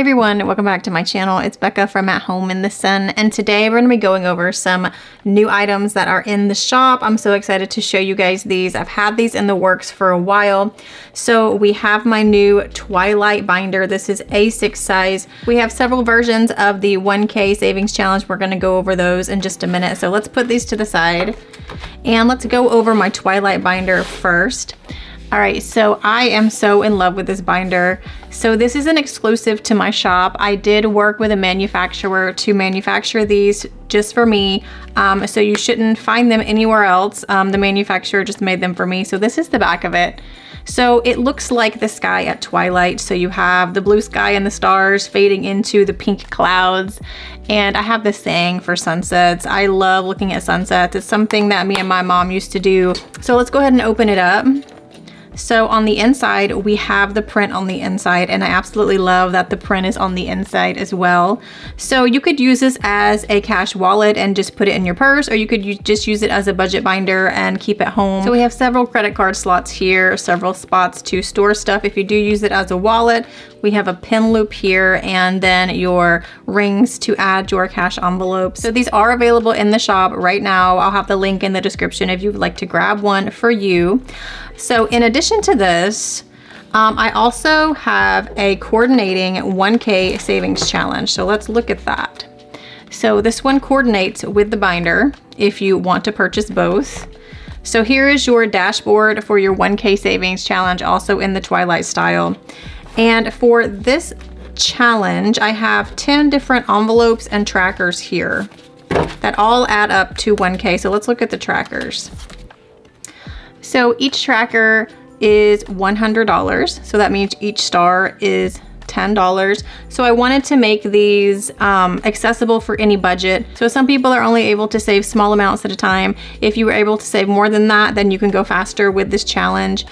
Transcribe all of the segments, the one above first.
Hi everyone, welcome back to my channel. It's Becca from At Home in the Sun and today we're to be going over some new items that are in the shop. I'm so excited to show you guys these. I've had these in the works for a while. So we have my new Twilight binder. This is A6 size. We have several versions of the 1K Savings Challenge. We're going to go over those in just a minute. So let's put these to the side and let's go over my Twilight binder first. All right, so I am so in love with this binder. So this is an exclusive to my shop. I did work with a manufacturer to manufacture these just for me. Um, so you shouldn't find them anywhere else. Um, the manufacturer just made them for me. So this is the back of it. So it looks like the sky at twilight. So you have the blue sky and the stars fading into the pink clouds. And I have this thing for sunsets. I love looking at sunsets. It's something that me and my mom used to do. So let's go ahead and open it up. So on the inside, we have the print on the inside and I absolutely love that the print is on the inside as well. So you could use this as a cash wallet and just put it in your purse or you could just use it as a budget binder and keep it home. So we have several credit card slots here, several spots to store stuff. If you do use it as a wallet, we have a pin loop here and then your rings to add your cash envelope. So these are available in the shop right now. I'll have the link in the description if you would like to grab one for you. So in addition to this, um, I also have a coordinating 1K savings challenge. So let's look at that. So this one coordinates with the binder if you want to purchase both. So here is your dashboard for your 1K savings challenge, also in the Twilight style. And for this challenge, I have 10 different envelopes and trackers here that all add up to 1K. So let's look at the trackers. So each tracker is $100. So that means each star is $10. So I wanted to make these um, accessible for any budget. So some people are only able to save small amounts at a time. If you were able to save more than that, then you can go faster with this challenge.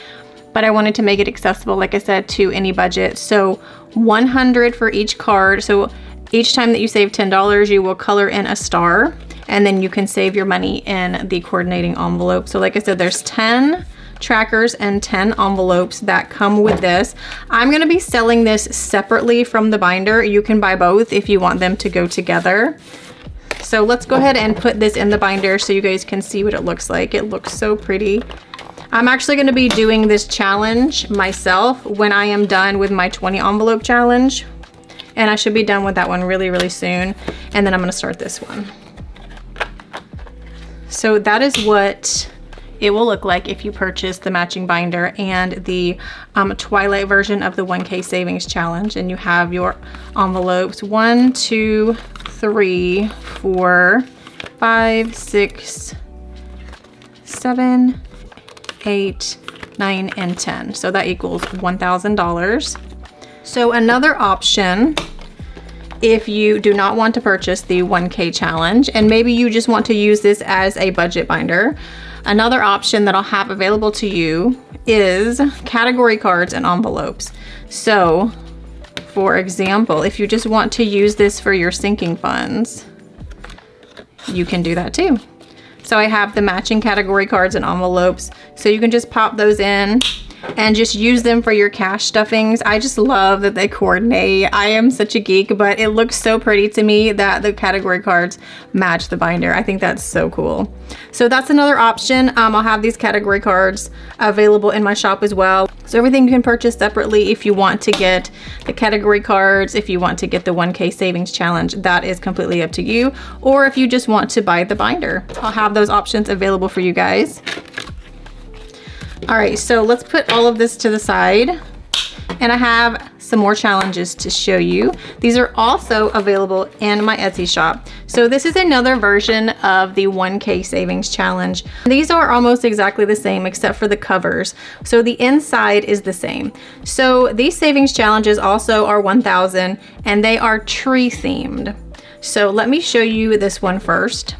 But I wanted to make it accessible, like I said, to any budget. So 100 for each card. So each time that you save $10, you will color in a star and then you can save your money in the coordinating envelope. So like I said, there's 10 trackers and 10 envelopes that come with this. I'm gonna be selling this separately from the binder. You can buy both if you want them to go together. So let's go ahead and put this in the binder so you guys can see what it looks like. It looks so pretty. I'm actually gonna be doing this challenge myself when I am done with my 20 envelope challenge. And I should be done with that one really, really soon. And then I'm gonna start this one. So that is what it will look like if you purchase the matching binder and the um, Twilight version of the 1K Savings Challenge. And you have your envelopes one, two, three, four, five, six, seven, eight, nine, and 10. So that equals $1,000. So another option if you do not want to purchase the 1K challenge and maybe you just want to use this as a budget binder, another option that I'll have available to you is category cards and envelopes. So for example, if you just want to use this for your sinking funds, you can do that too. So I have the matching category cards and envelopes. So you can just pop those in and just use them for your cash stuffings. I just love that they coordinate. I am such a geek, but it looks so pretty to me that the category cards match the binder. I think that's so cool. So that's another option. Um, I'll have these category cards available in my shop as well. So everything you can purchase separately if you want to get the category cards, if you want to get the 1K savings challenge, that is completely up to you. Or if you just want to buy the binder, I'll have those options available for you guys. All right, so let's put all of this to the side. And I have some more challenges to show you. These are also available in my Etsy shop. So this is another version of the 1K Savings Challenge. These are almost exactly the same except for the covers. So the inside is the same. So these savings challenges also are 1,000 and they are tree themed. So let me show you this one first.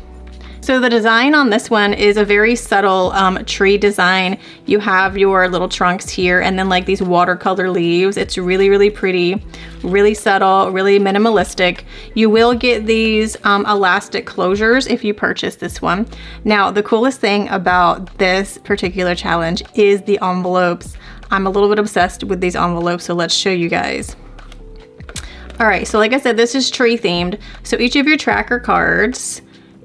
So the design on this one is a very subtle um, tree design. You have your little trunks here and then like these watercolor leaves. It's really, really pretty, really subtle, really minimalistic. You will get these um, elastic closures if you purchase this one. Now, the coolest thing about this particular challenge is the envelopes. I'm a little bit obsessed with these envelopes, so let's show you guys. All right, so like I said, this is tree themed. So each of your tracker cards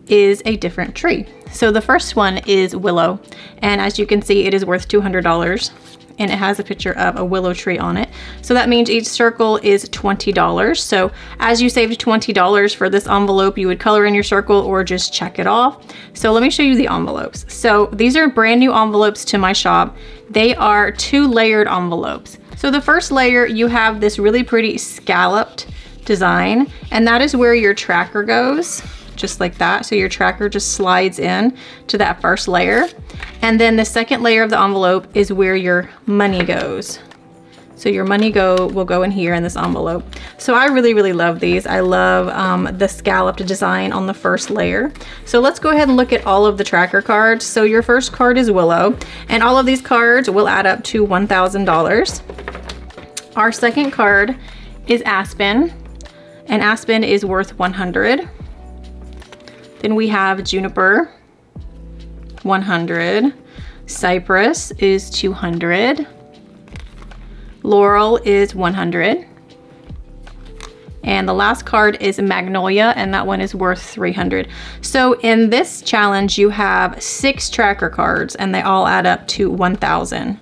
is a different tree. So the first one is Willow. And as you can see, it is worth $200 and it has a picture of a willow tree on it. So that means each circle is $20. So as you saved $20 for this envelope, you would color in your circle or just check it off. So let me show you the envelopes. So these are brand new envelopes to my shop. They are two layered envelopes. So the first layer, you have this really pretty scalloped design, and that is where your tracker goes just like that. So your tracker just slides in to that first layer. And then the second layer of the envelope is where your money goes. So your money go will go in here in this envelope. So I really, really love these. I love um, the scalloped design on the first layer. So let's go ahead and look at all of the tracker cards. So your first card is Willow, and all of these cards will add up to $1,000. Our second card is Aspen, and Aspen is worth 100. Then we have Juniper, 100. Cypress is 200. Laurel is 100. And the last card is Magnolia, and that one is worth 300. So in this challenge, you have six tracker cards, and they all add up to 1,000.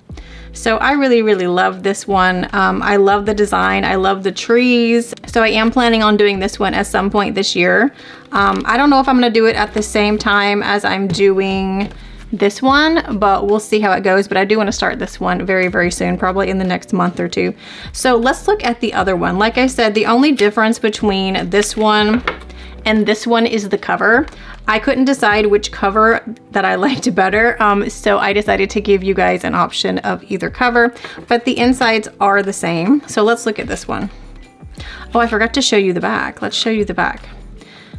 So I really, really love this one. Um, I love the design. I love the trees. So I am planning on doing this one at some point this year. Um, I don't know if I'm to do it at the same time as I'm doing this one, but we'll see how it goes. But I do want to start this one very, very soon, probably in the next month or two. So let's look at the other one. Like I said, the only difference between this one and this one is the cover. I couldn't decide which cover that I liked better, um, so I decided to give you guys an option of either cover, but the insides are the same. So let's look at this one. Oh, I forgot to show you the back. Let's show you the back.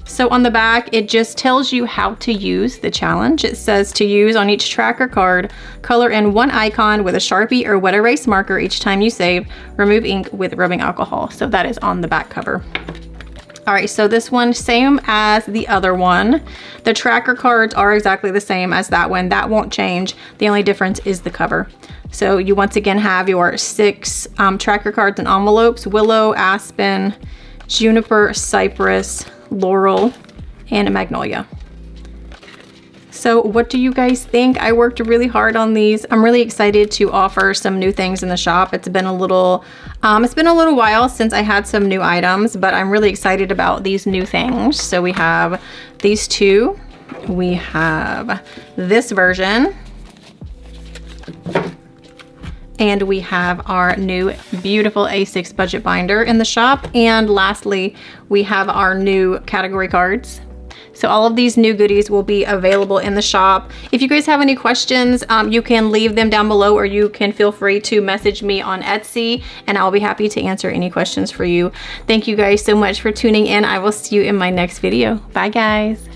So on the back, it just tells you how to use the challenge. It says to use on each tracker card, color in one icon with a Sharpie or wet erase marker each time you save, remove ink with rubbing alcohol. So that is on the back cover. All right, so this one, same as the other one. The tracker cards are exactly the same as that one. That won't change. The only difference is the cover. So you once again have your six um, tracker cards and envelopes, Willow, Aspen, Juniper, Cypress, Laurel, and Magnolia. So what do you guys think? I worked really hard on these. I'm really excited to offer some new things in the shop. It's been a little, um, it's been a little while since I had some new items, but I'm really excited about these new things. So we have these two. We have this version. And we have our new beautiful A6 budget binder in the shop. And lastly, we have our new category cards. So all of these new goodies will be available in the shop. If you guys have any questions, um, you can leave them down below or you can feel free to message me on Etsy and I'll be happy to answer any questions for you. Thank you guys so much for tuning in. I will see you in my next video. Bye guys.